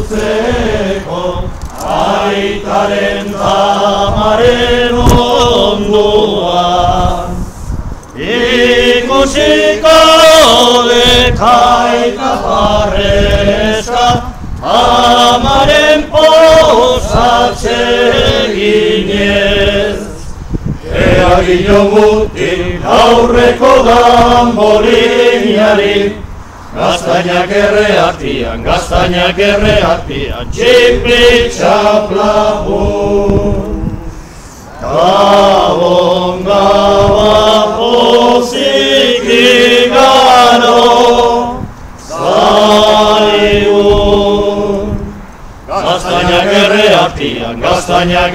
urtzeko aitaren tamaren onduan ikusiko dekaita parrezka amaren posatze ginez Ea gino gutin aurreko dambolinari Gaztainak erreatian, gaztainak erreatian, txipli txaplabun. Gabon, gabon, pozik igano, zaigun. Gaztainak erreatian, gaztainak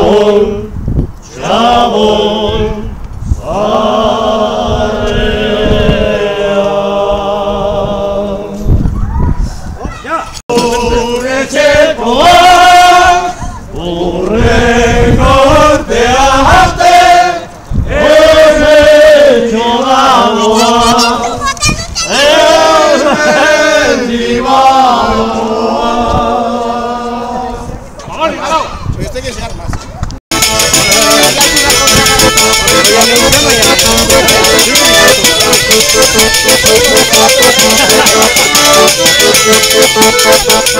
Oh. Thank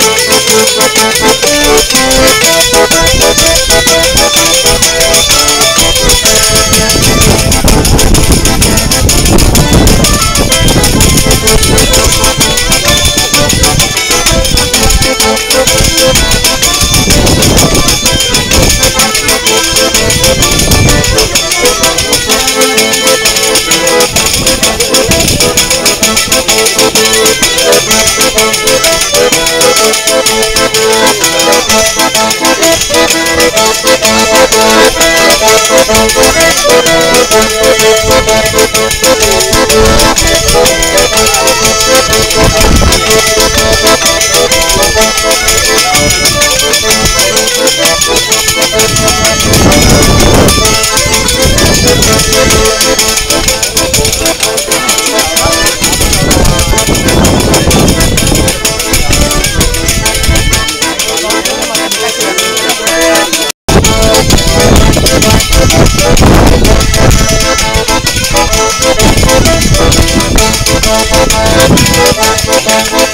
you. Música